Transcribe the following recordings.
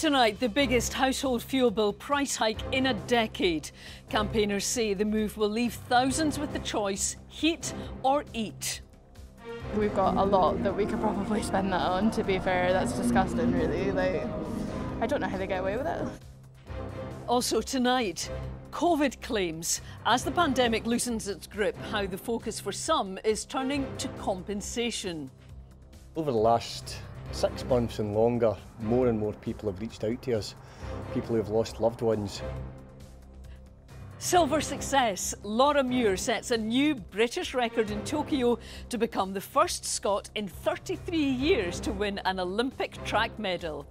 Tonight, the biggest household fuel bill price hike in a decade. Campaigners say the move will leave thousands with the choice heat or eat. We've got a lot that we could probably spend that on, to be fair. That's disgusting, really. Like, I don't know how they get away with it. Also tonight, COVID claims. As the pandemic loosens its grip, how the focus for some is turning to compensation. Over the last six months and longer, more and more people have reached out to us, people who have lost loved ones. Silver success. Laura Muir sets a new British record in Tokyo to become the first Scot in 33 years to win an Olympic track medal.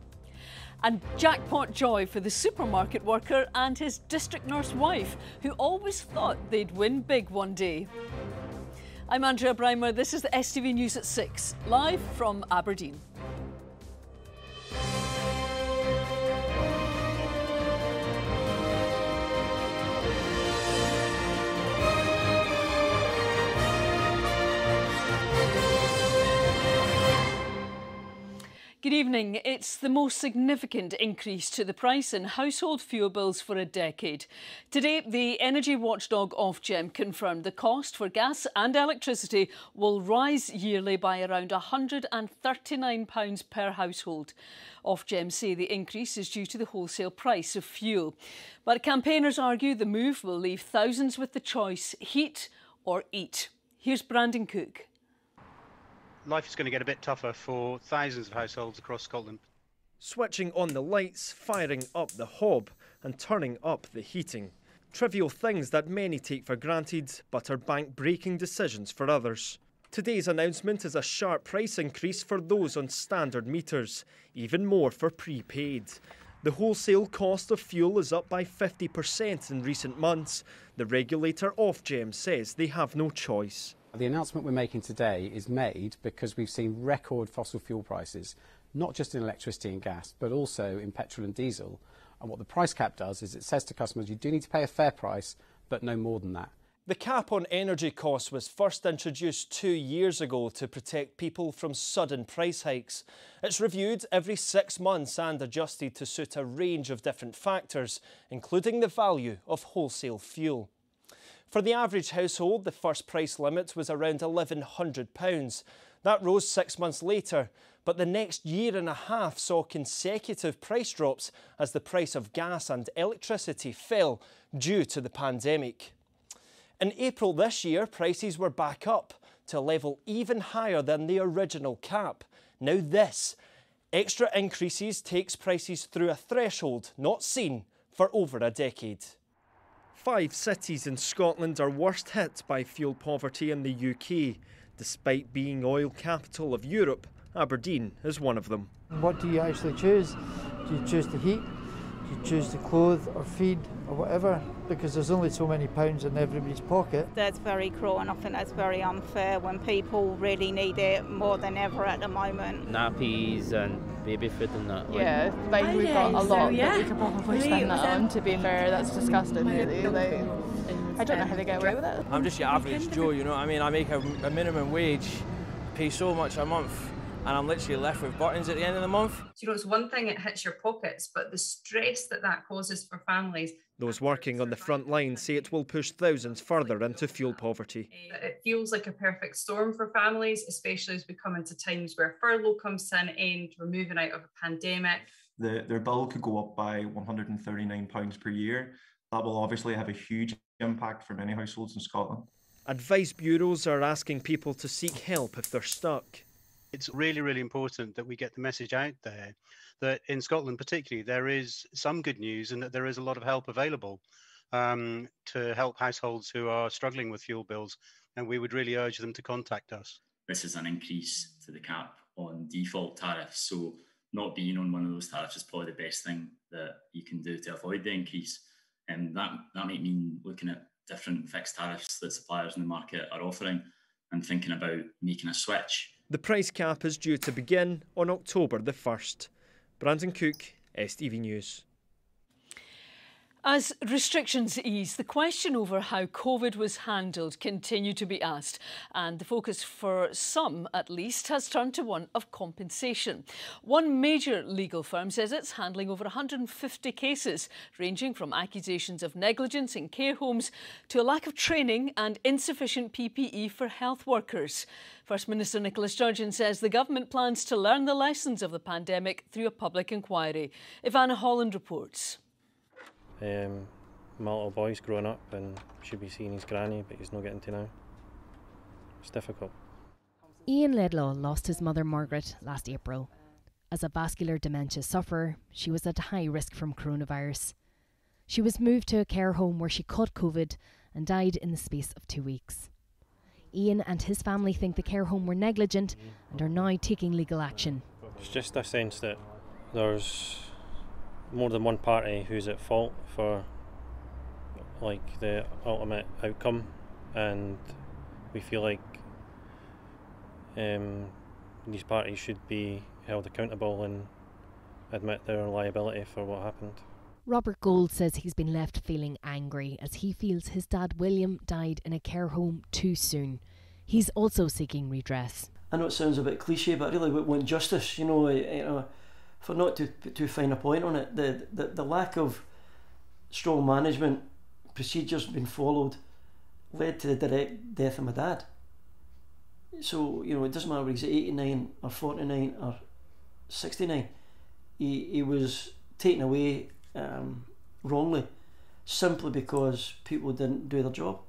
And jackpot joy for the supermarket worker and his district nurse wife, who always thought they'd win big one day. I'm Andrea Brymer. This is the STV News at 6, live from Aberdeen. Good evening. It's the most significant increase to the price in household fuel bills for a decade. Today, the energy watchdog Ofgem confirmed the cost for gas and electricity will rise yearly by around £139 per household. Ofgem say the increase is due to the wholesale price of fuel. But campaigners argue the move will leave thousands with the choice heat or eat. Here's Brandon Cook life is going to get a bit tougher for thousands of households across Scotland. Switching on the lights, firing up the hob, and turning up the heating. Trivial things that many take for granted, but are bank breaking decisions for others. Today's announcement is a sharp price increase for those on standard meters, even more for prepaid. The wholesale cost of fuel is up by 50% in recent months. The regulator Ofgem says they have no choice. The announcement we're making today is made because we've seen record fossil fuel prices, not just in electricity and gas, but also in petrol and diesel. And what the price cap does is it says to customers, you do need to pay a fair price, but no more than that. The cap on energy costs was first introduced two years ago to protect people from sudden price hikes. It's reviewed every six months and adjusted to suit a range of different factors, including the value of wholesale fuel. For the average household, the first price limit was around £1,100. That rose six months later, but the next year and a half saw consecutive price drops as the price of gas and electricity fell due to the pandemic. In April this year, prices were back up to a level even higher than the original cap. Now this, extra increases takes prices through a threshold not seen for over a decade. Five cities in Scotland are worst hit by fuel poverty in the UK. Despite being oil capital of Europe, Aberdeen is one of them. What do you actually choose? Do you choose to heat? Do you choose to clothe or feed or whatever? Because there's only so many pounds in everybody's pocket. That's very cruel and I think that's very unfair when people really need it more than ever at the moment. Nappies and baby food and that. Yeah, like, like we've got a lot so, yeah. that we could probably spend that on. To be fair, that's disgusting, really. Like, I don't know how they get away with it. I'm just your average Joe, you know what I mean? I make a, a minimum wage, pay so much a month and I'm literally left with buttons at the end of the month. You know, it's one thing it hits your pockets, but the stress that that causes for families. Those working on the front line say it will push thousands further into fuel poverty. It feels like a perfect storm for families, especially as we come into times where furlough comes to an end, we're moving out of a pandemic. The, their bill could go up by £139 per year. That will obviously have a huge impact for many households in Scotland. Advice bureaus are asking people to seek help if they're stuck it's really, really important that we get the message out there that in Scotland, particularly, there is some good news and that there is a lot of help available um, to help households who are struggling with fuel bills. And we would really urge them to contact us. This is an increase to the cap on default tariffs. So, not being on one of those tariffs is probably the best thing that you can do to avoid the increase. And that, that might mean looking at different fixed tariffs that suppliers in the market are offering and thinking about making a switch the price cap is due to begin on October the 1st. Brandon Cook, STV News. As restrictions ease, the question over how COVID was handled continue to be asked, and the focus for some, at least, has turned to one of compensation. One major legal firm says it's handling over 150 cases, ranging from accusations of negligence in care homes to a lack of training and insufficient PPE for health workers. First Minister Nicola Sturgeon says the government plans to learn the lessons of the pandemic through a public inquiry. Ivana Holland reports. Um, my little boy's growing up and should be seeing his granny, but he's not getting to now. It's difficult. Ian Laidlaw lost his mother Margaret last April. As a vascular dementia sufferer, she was at high risk from coronavirus. She was moved to a care home where she caught COVID and died in the space of two weeks. Ian and his family think the care home were negligent and are now taking legal action. It's just a sense that there's more than one party who's at fault for like the ultimate outcome, and we feel like um, these parties should be held accountable and admit their liability for what happened. Robert Gold says he's been left feeling angry as he feels his dad William died in a care home too soon. He's also seeking redress. I know it sounds a bit cliche, but I really want justice. You know, you know for not to put too fine a point on it, the, the, the lack of strong management procedures being followed led to the direct death of my dad. So, you know, it doesn't matter whether he's 89 or 49 or 69, he, he was taken away um, wrongly simply because people didn't do their job.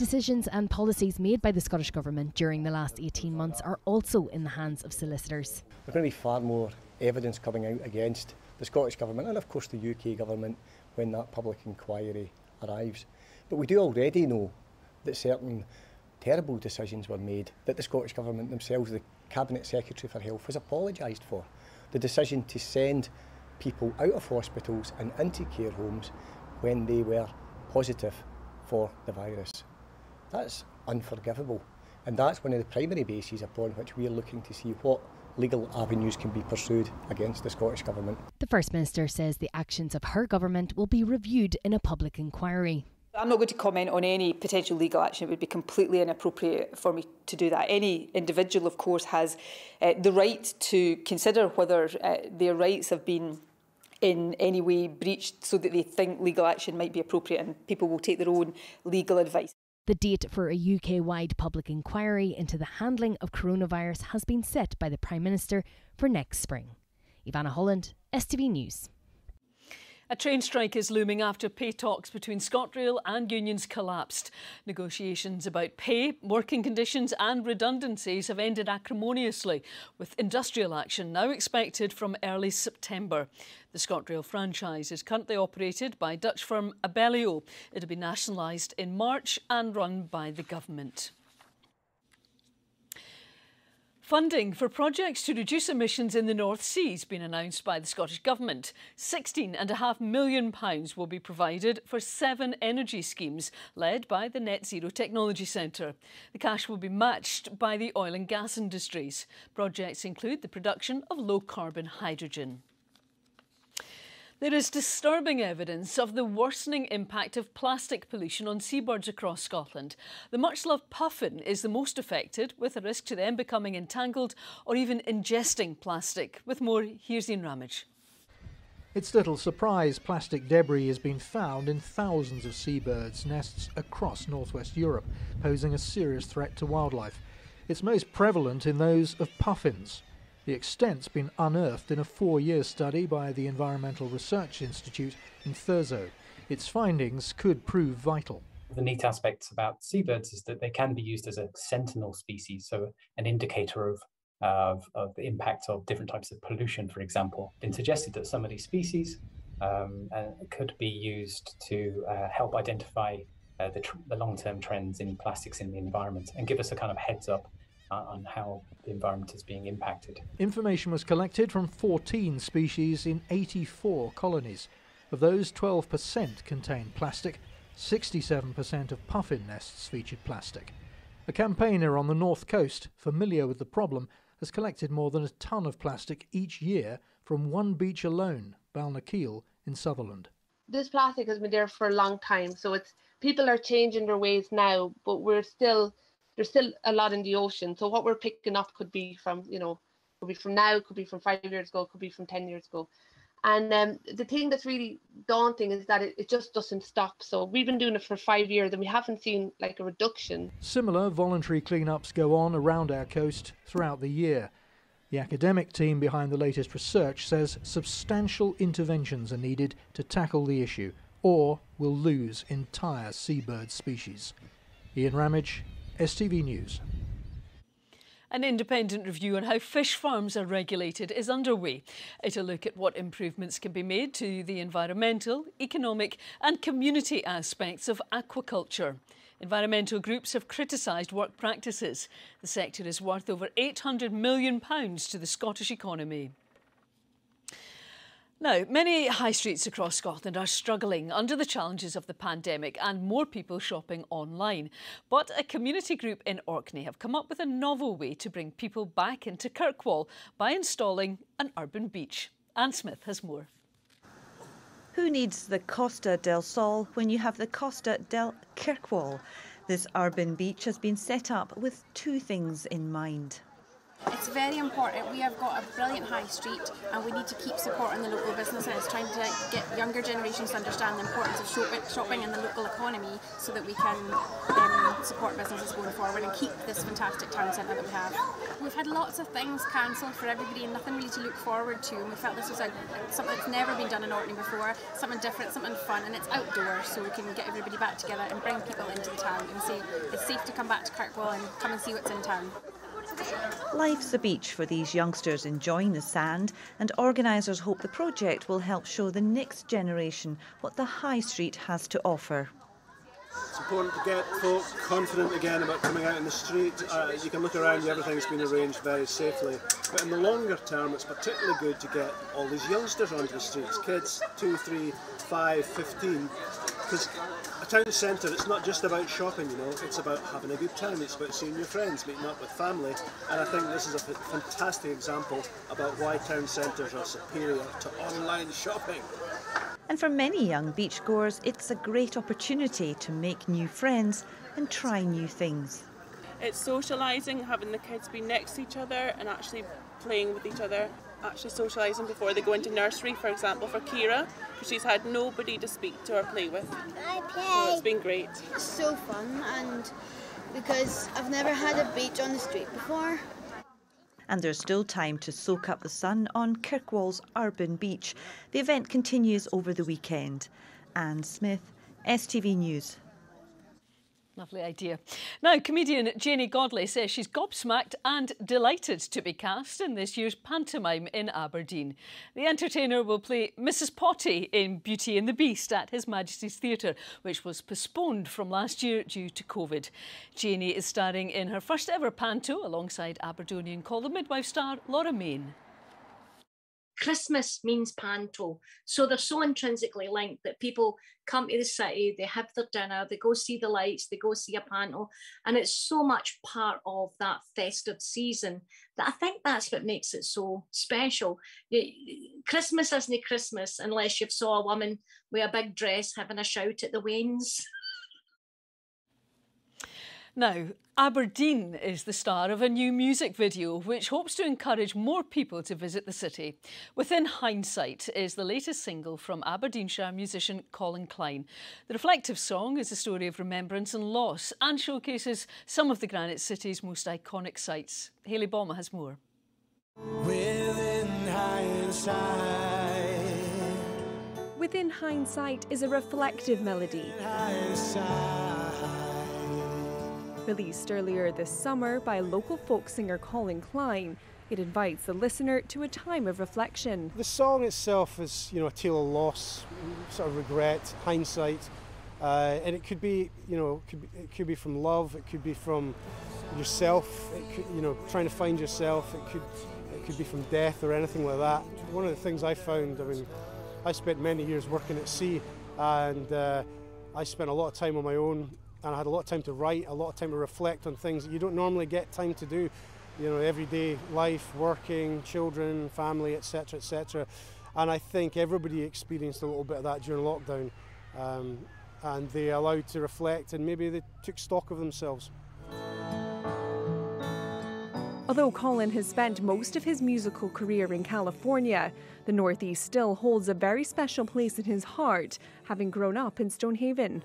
Decisions and policies made by the Scottish Government during the last 18 months are also in the hands of solicitors. There's going to be far more evidence coming out against the Scottish Government and, of course, the UK Government when that public inquiry arrives. But we do already know that certain terrible decisions were made that the Scottish Government themselves, the Cabinet Secretary for Health, has apologised for. The decision to send people out of hospitals and into care homes when they were positive for the virus. That's unforgivable. And that's one of the primary bases upon which we are looking to see what legal avenues can be pursued against the Scottish Government. The First Minister says the actions of her government will be reviewed in a public inquiry. I'm not going to comment on any potential legal action. It would be completely inappropriate for me to do that. Any individual, of course, has uh, the right to consider whether uh, their rights have been in any way breached so that they think legal action might be appropriate and people will take their own legal advice. The date for a UK wide public inquiry into the handling of coronavirus has been set by the Prime Minister for next spring. Ivana Holland, STV News. A train strike is looming after pay talks between ScotRail and unions collapsed. Negotiations about pay, working conditions and redundancies have ended acrimoniously, with industrial action now expected from early September. The ScotRail franchise is currently operated by Dutch firm Abellio. It'll be nationalised in March and run by the government. Funding for projects to reduce emissions in the North Sea has been announced by the Scottish Government. £16.5 million will be provided for seven energy schemes led by the Net Zero Technology Centre. The cash will be matched by the oil and gas industries. Projects include the production of low carbon hydrogen. There is disturbing evidence of the worsening impact of plastic pollution on seabirds across Scotland. The much loved puffin is the most affected, with a risk to them becoming entangled or even ingesting plastic. With more, here's Ian Ramage. It's little surprise plastic debris has been found in thousands of seabirds' nests across northwest Europe, posing a serious threat to wildlife. It's most prevalent in those of puffins. The extent's been unearthed in a four-year study by the Environmental Research Institute in Thurso. Its findings could prove vital. The neat aspect about seabirds is that they can be used as a sentinel species, so an indicator of, of, of the impact of different types of pollution, for example. It's been suggested that some of these species um, uh, could be used to uh, help identify uh, the, tr- the long-term trends in plastics in the environment and give us a kind of heads up Uh, on how the environment is being impacted. Information was collected from 14 species in 84 colonies. Of those, 12% contained plastic, 67% of puffin nests featured plastic. A campaigner on the north coast, familiar with the problem, has collected more than a tonne of plastic each year from one beach alone, Balnakeil in Sutherland. this plastic has been there for a long time, so it's people are changing their ways now, but we're still there's still a lot in the ocean. So what we're picking up could be from you know could be from now, could be from five years ago, could be from ten years ago. And um, the thing that's really daunting is that it, it just doesn't stop. So we've been doing it for five years and we haven't seen like a reduction. Similar voluntary cleanups go on around our coast throughout the year. The academic team behind the latest research says substantial interventions are needed to tackle the issue, or we'll lose entire seabird species. Ian Ramage, STV News. An independent review on how fish farms are regulated is underway. It'll look at what improvements can be made to the environmental, economic and community aspects of aquaculture. Environmental groups have criticised work practices. The sector is worth over £800 million to the Scottish economy. Now, many high streets across Scotland are struggling under the challenges of the pandemic and more people shopping online. But a community group in Orkney have come up with a novel way to bring people back into Kirkwall by installing an urban beach. Anne Smith has more. Who needs the Costa del Sol when you have the Costa del Kirkwall? This urban beach has been set up with two things in mind. It's very important. We have got a brilliant high street and we need to keep supporting the local businesses, trying to get younger generations to understand the importance of shopping, shopping in the local economy so that we can um, support businesses going forward and keep this fantastic town centre that we have. We've had lots of things cancelled for everybody and nothing really to look forward to and we felt this was a, something that's never been done in Orkney before, something different, something fun and it's outdoors so we can get everybody back together and bring people into the town and say it's safe to come back to Kirkwall and come and see what's in town. Life's a beach for these youngsters enjoying the sand, and organisers hope the project will help show the next generation what the High Street has to offer. It's important to get folk confident again about coming out in the street. Uh, you can look around everything's been arranged very safely. But in the longer term, it's particularly good to get all these youngsters onto the streets, kids 2, 3, 5, 15, because town centre, it's not just about shopping, you know, it's about having a good time, it's about seeing your friends, meeting up with family, and I think this is a fantastic example about why town centres are superior to online shopping. And for many young beachgoers, it's a great opportunity to make new friends and try new things. It's socialising, having the kids be next to each other and actually playing with each other, actually socialising before they go into nursery, for example, for Kira, because she's had nobody to speak to or play with. I play. So it's been great. It's so fun and because I've never had a beach on the street before and there's still time to soak up the sun on Kirkwall's urban beach. The event continues over the weekend. Anne Smith, STV News. Lovely idea. Now, comedian Janey Godley says she's gobsmacked and delighted to be cast in this year's pantomime in Aberdeen. The entertainer will play Mrs Potty in Beauty and the Beast at His Majesty's Theatre, which was postponed from last year due to COVID. Janey is starring in her first ever panto alongside Aberdonian Call the Midwife star Laura Main. Christmas means panto. So they're so intrinsically linked that people come to the city, they have their dinner, they go see the lights, they go see a panto. And it's so much part of that festive season that I think that's what makes it so special. Christmas isn't Christmas unless you've saw a woman with a big dress having a shout at the wains. Now, Aberdeen is the star of a new music video which hopes to encourage more people to visit the city. Within Hindsight is the latest single from Aberdeenshire musician Colin Klein. The reflective song is a story of remembrance and loss and showcases some of the Granite City's most iconic sites. Hayley Balmer has more. Within hindsight. Within Hindsight is a reflective melody. Released earlier this summer by local folk singer Colin Klein, it invites the listener to a time of reflection. The song itself is, you know, a tale of loss, sort of regret, hindsight, uh, and it could be, you know, could be, it could be from love, it could be from yourself, it could, you know, trying to find yourself, it could, it could be from death or anything like that. One of the things I found, I mean, I spent many years working at sea, and uh, I spent a lot of time on my own and I had a lot of time to write, a lot of time to reflect on things that you don't normally get time to do, you know, everyday life, working, children, family, etc., etc. And I think everybody experienced a little bit of that during lockdown. Um, and they allowed to reflect and maybe they took stock of themselves. Although Colin has spent most of his musical career in California, the Northeast still holds a very special place in his heart, having grown up in Stonehaven.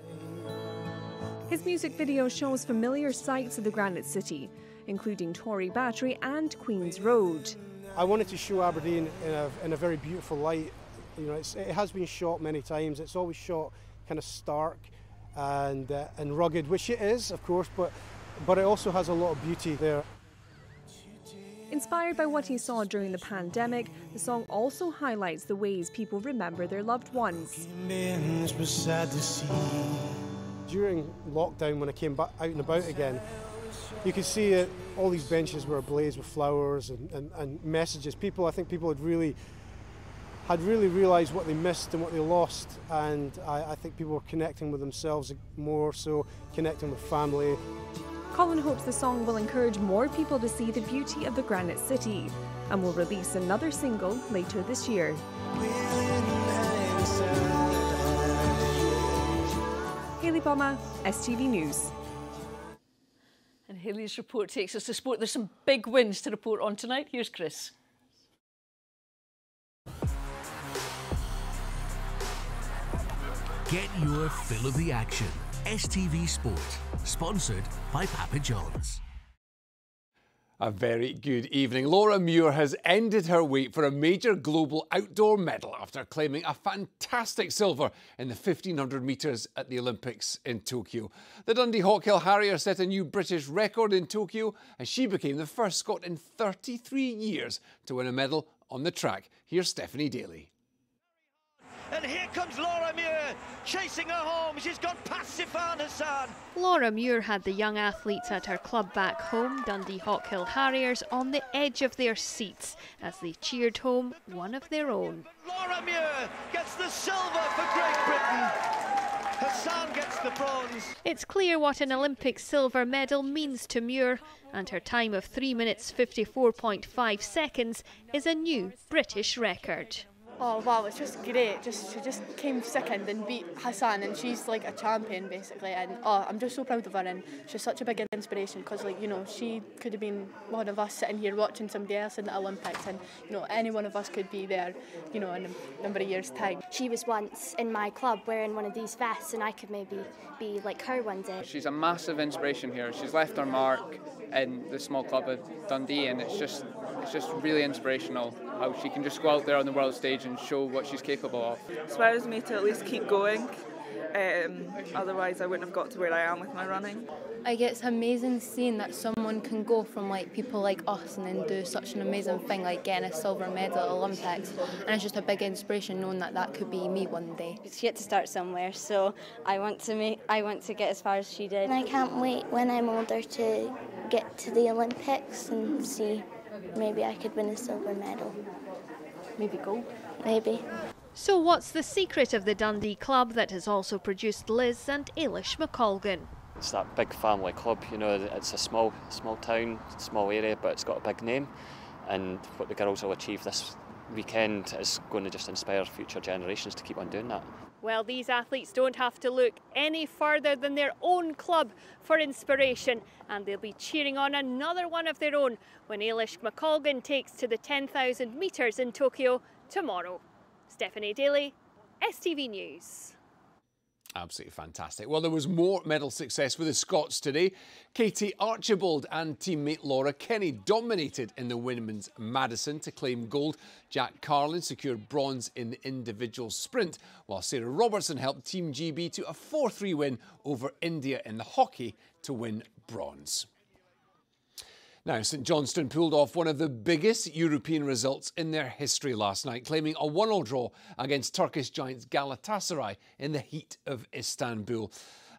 His music video shows familiar sights of the Granite City, including Torry Battery and Queen's Road. I wanted to show Aberdeen in a, in a very beautiful light. You know, it has been shot many times. It's always shot kind of stark and uh, and rugged, which it is, of course, but but it also has a lot of beauty there. Inspired by what he saw during the pandemic, the song also highlights the ways people remember their loved ones. During lockdown, when I came back out and about again, you could see it, all these benches were ablaze with flowers and, and, and messages. People, I think people had really had really realised what they missed and what they lost, and I, I think people were connecting with themselves more so, connecting with family. Colin hopes the song will encourage more people to see the beauty of the Granite City and will release another single later this year. Hayley Bomma, STV News. And Hayley's report takes us to sport. There's some big wins to report on tonight. Here's Chris. Get your fill of the action. STV Sport, sponsored by Papa John's. A very good evening. Laura Muir has ended her wait for a major global outdoor medal after claiming a fantastic silver in the 1500 metres at the Olympics in Tokyo. The Dundee Hawkhill Harrier set a new British record in Tokyo and she became the first Scot in 33 years to win a medal on the track. Here's Stephanie Daly. And here comes Laura Muir, chasing her home. She's gone past Sifan Hassan. Laura Muir had the young athletes at her club back home, Dundee Hawkhill Harriers, on the edge of their seats as they cheered home one of their own. Laura Muir gets the silver for Great Britain. Hassan gets the bronze. It's clear what an Olympic silver medal means to Muir, and her time of 3 minutes 54.5 seconds is a new British record. Oh wow, it's just great. Just she just came second and beat Hassan, and she's like a champion basically. And oh, I'm just so proud of her, and she's such a big inspiration because like you know she could have been one of us sitting here watching somebody else in the Olympics, and you know any one of us could be there, you know, in a number of years' time. She was once in my club wearing one of these vests, and I could maybe be like her one day. She's a massive inspiration here. She's left her mark in the small club of Dundee, and it's just it's just really inspirational how she can just go out there on the world stage and show what she's capable of. Inspires me to at least keep going. Um, otherwise, I wouldn't have got to where I am with my running. I Like it's amazing seeing that someone can go from like people like us and then do such an amazing thing like getting a silver medal at Olympics, and it's just a big inspiration knowing that that could be me one day. She had to start somewhere, so I want to make I want to get as far as she did. And I can't wait when I'm older to get to the Olympics and see maybe I could win a silver medal. Maybe gold. Maybe. So, what's the secret of the Dundee club that has also produced Liz and Eilish McColgan? It's that big family club, you know, it's a small small town, small area, but it's got a big name. And what the girls will achieve this weekend is going to just inspire future generations to keep on doing that. Well, these athletes don't have to look any further than their own club for inspiration, and they'll be cheering on another one of their own when Eilish McColgan takes to the 10,000 metres in Tokyo tomorrow. Stephanie Daly, STV News. Absolutely fantastic. Well, there was more medal success for the Scots today. Katie Archibald and teammate Laura Kenny dominated in the women's Madison to claim gold. Jack Carlin secured bronze in the individual sprint, while Sarah Robertson helped Team GB to a 4 3 win over India in the hockey to win bronze. Now, St Johnstone pulled off one of the biggest European results in their history last night, claiming a one-all draw against Turkish giants Galatasaray in the heat of Istanbul.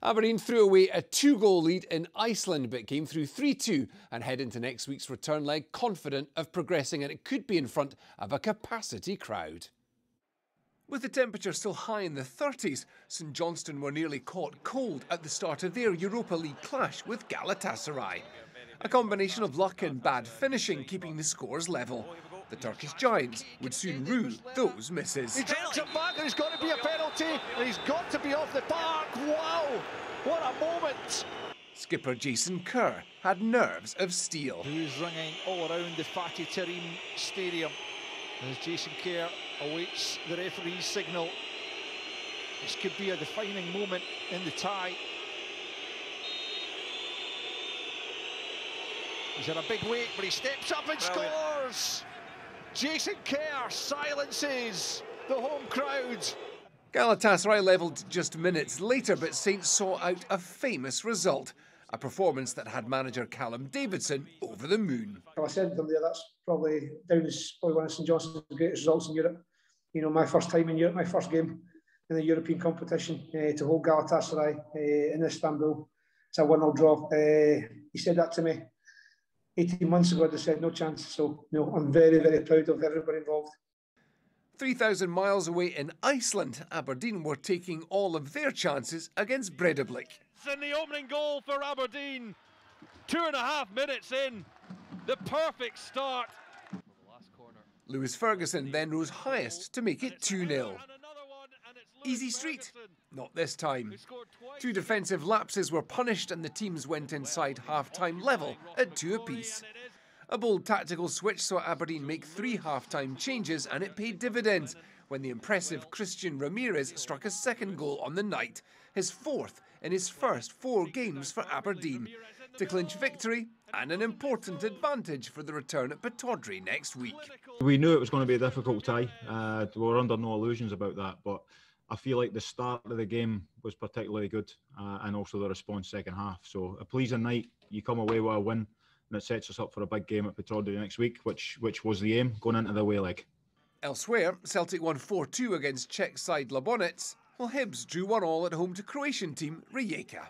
Aberdeen threw away a two-goal lead in Iceland, but came through 3-2 and head into next week's return leg confident of progressing, and it could be in front of a capacity crowd. With the temperature still high in the 30s, St Johnstone were nearly caught cold at the start of their Europa League clash with Galatasaray. A combination of luck and bad finishing keeping the scores level. the Turkish Giants would soon rue those misses. He drops it back it's got to be a penalty and he's got to be off the park. Wow, what a moment. Skipper Jason Kerr had nerves of steel. Who's ringing all around the Fatih Terim Stadium as Jason Kerr awaits the referee's signal. This could be a defining moment in the tie. He's in a big weight, but he steps up and Brilliant. scores! Jason Kerr silences the home crowd. Galatasaray levelled just minutes later, but Saints saw out a famous result. A performance that had manager Callum Davidson over the moon. Well, I said to them there, that's probably down as probably one of St Johnstone's greatest results in Europe. You know, my first time in Europe, my first game in the European competition uh, to hold Galatasaray uh, in Istanbul. It's a 1 0 draw. Uh, he said that to me 18 months ago. I just said no chance. So, you know, I'm very, very proud of everybody involved. 3,000 miles away in Iceland, Aberdeen were taking all of their chances against Breidablik. In the opening goal for Aberdeen. Two and a half minutes in. The perfect start. Lewis Ferguson then rose highest to make it 2 0. Easy street? Not this time. Two defensive lapses were punished and the teams went inside half time level at two apiece. A bold tactical switch saw Aberdeen make three half time changes and it paid dividends when the impressive Christian Ramirez struck a second goal on the night, his fourth in his first four games for Aberdeen, to clinch victory and an important advantage for the return at Pittodrie next week. We knew it was going to be a difficult tie. Uh, we were under no illusions about that, but I feel like the start of the game was particularly good uh, and also the response second half. So a pleasing night. You come away with a win and it sets us up for a big game at Pittodrie next week, which which was the aim going into the away leg. Elsewhere, Celtic won 4-2 against Czech side Jablonec, while Hibs drew one all at home to Croatian team Rijeka.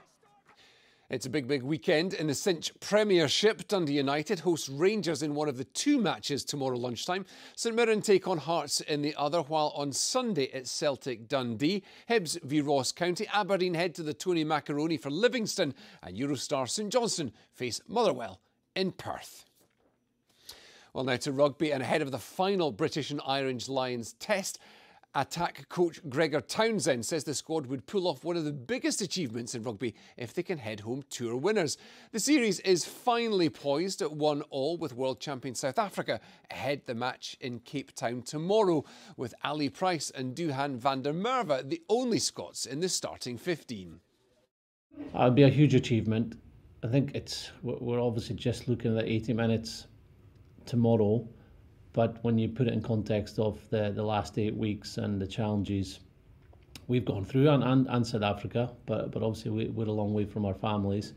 It's a big, big weekend in the Cinch Premiership. Dundee United host Rangers in one of the two matches tomorrow lunchtime. St Mirren take on Hearts in the other, while on Sunday it's Celtic Dundee. Hibs v Ross County. Aberdeen head to the Tony Macaroni for Livingston. And Eurostar St Johnstone face Motherwell in Perth. Well, now to rugby and ahead of the final British and Irish Lions test. Attack coach Gregor Townsend says the squad would pull off one of the biggest achievements in rugby if they can head home tour winners. The series is finally poised at one all with world champion South Africa ahead the match in Cape Town tomorrow with Ali Price and Duhan van der Merwe the only Scots in the starting 15. It'll be a huge achievement. I think it's we're obviously just looking at 80 minutes tomorrow but when you put it in context of the, the last eight weeks and the challenges we've gone through, and, and, and South Africa, but, but obviously we, we're a long way from our families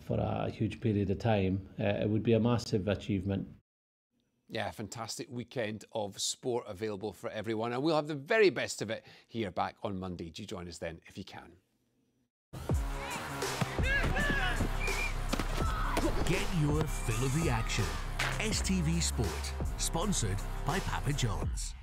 for a huge period of time, uh, it would be a massive achievement. Yeah, fantastic weekend of sport available for everyone. And we'll have the very best of it here back on Monday. Do you join us then if you can. Get your fill of the action. STV Sport, sponsored by Papa John's.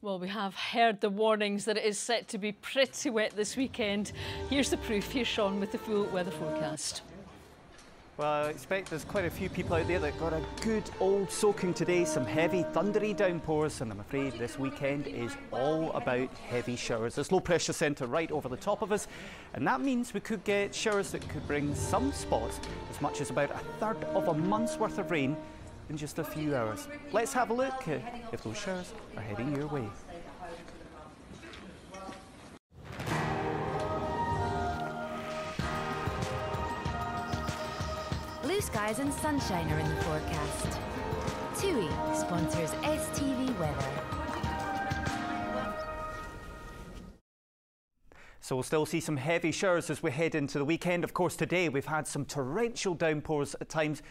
Well, we have heard the warnings that it is set to be pretty wet this weekend. Here's the proof. Here's Sean with the full weather forecast. Well, I expect there's quite a few people out there that got a good old soaking today, some heavy thundery downpours, and I'm afraid this weekend is all about heavy showers. There's low pressure centre right over the top of us, and that means we could get showers that could bring some spots as much as about a third of a month's worth of rain in just a few hours. Let's have a look if those showers are heading your way. Blue skies and sunshine are in the forecast. TUI sponsors STV Weather. So we'll still see some heavy showers as we head into the weekend. Of course, today we've had some torrential downpours at times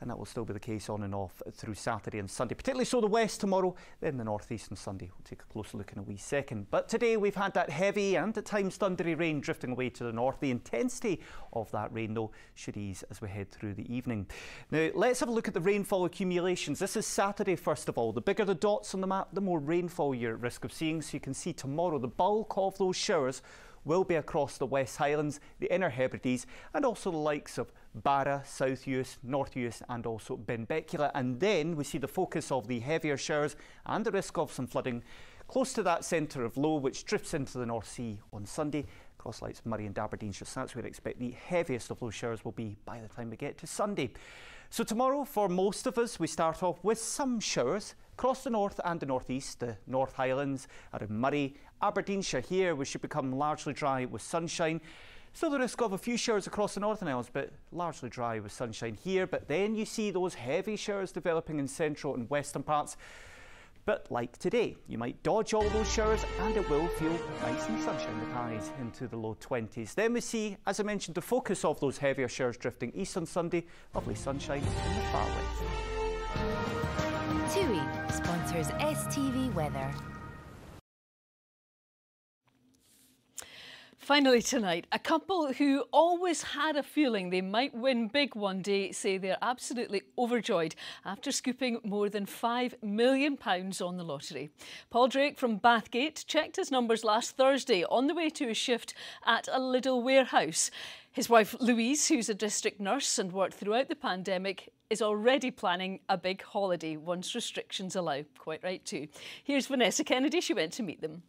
and that will still be the case on and off through Saturday and Sunday, particularly so the west tomorrow, then the northeast on Sunday. We'll take a closer look in a wee second. But today we've had that heavy and at times thundery rain drifting away to the north. The intensity of that rain, though, should ease as we head through the evening. Now, let's have a look at the rainfall accumulations. This is Saturday, first of all. The bigger the dots on the map, the more rainfall you're at risk of seeing. So you can see tomorrow the bulk of those showers will be across the West Highlands, the Inner Hebrides, and also the likes of Barra, South Uist, North Uist and also Benbecula. And then we see the focus of the heavier showers and the risk of some flooding close to that centre of low which drifts into the North Sea on Sunday. Crosslights, Moray and Aberdeenshire. So that's where I expect the heaviest of those showers will be by the time we get to Sunday. So tomorrow, for most of us, we start off with some showers across the north and the northeast, the North Highlands, around Moray, Aberdeenshire. Here we should become largely dry with sunshine. Still the risk of a few showers across the Northern Isles, but largely dry with sunshine here. But then you see those heavy showers developing in central and western parts. But like today, you might dodge all those showers and it will feel nice and sunshine with highs into the low 20s. Then we see, as I mentioned, the focus of those heavier showers drifting east on Sunday, lovely sunshine in the far west. TUI sponsors STV Weather. Finally, tonight, a couple who always had a feeling they might win big one day say they're absolutely overjoyed after scooping more than £5 million on the lottery. Paul Drake from Bathgate checked his numbers last Thursday on the way to a shift at a Lidl warehouse. His wife Louise, who's a district nurse and worked throughout the pandemic, is already planning a big holiday once restrictions allow. Quite right, too. Here's Vanessa Kennedy. She went to meet them.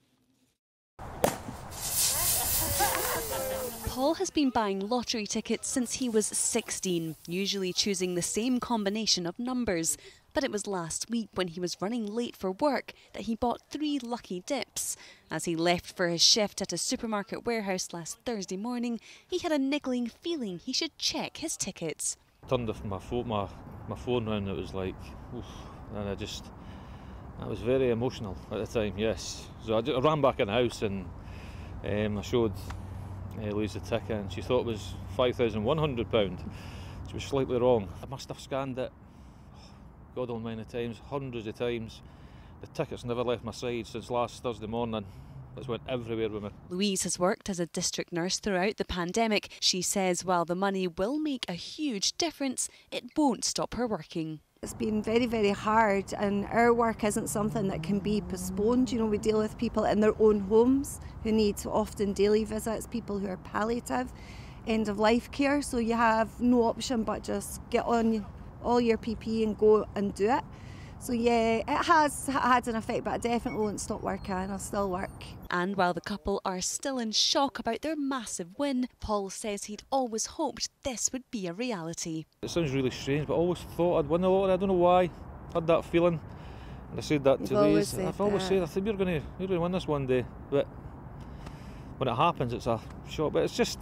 Paul has been buying lottery tickets since he was 16, usually choosing the same combination of numbers. But it was last week when he was running late for work that he bought three lucky dips. As he left for his shift at a supermarket warehouse last Thursday morning, he had a niggling feeling he should check his tickets. Turned off my phone, my, my phone and it was like, oof, and I just, I was very emotional at the time, yes. So I, just, I ran back in the house and um, I showed uh, Louise the ticket and she thought it was £5,100. She was slightly wrong. I must have scanned it, God almighty times, hundreds of times. The ticket's never left my side since last Thursday morning. It's went everywhere with me. Louise has worked as a district nurse throughout the pandemic. She says while the money will make a huge difference, it won't stop her working. It's been very, very hard, and our work isn't something that can be postponed. You know, we deal with people in their own homes who need often daily visits, people who are palliative, end of life care. So you have no option but just get on all your PPE and go and do it. So yeah, it has had an effect, but I definitely won't stop working. I'll still work. And while the couple are still in shock about their massive win, Paul says he'd always hoped this would be a reality. It sounds really strange, but I always thought I'd win the lottery. I don't know why. I had that feeling. And I said that You've to always Louise. I've said always that. said, I think you're going to you're going to win this one day. But when it happens, it's a shock. But it's just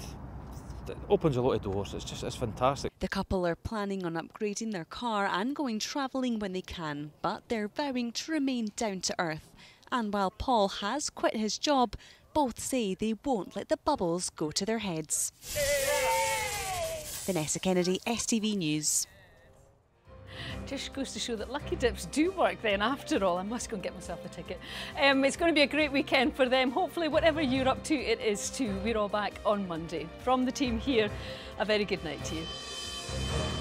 it opens a lot of doors. It's just it's fantastic. The couple are planning on upgrading their car and going travelling when they can, but they're vowing to remain down to earth. And while Paul has quit his job, both say they won't let the bubbles go to their heads. Vanessa Kennedy, STV News. Just goes to show that lucky dips do work then after all. I must go and get myself a ticket. Um, it's going to be a great weekend for them. Hopefully, whatever you're up to, it is too. We're all back on Monday. From the team here, a very good night to you.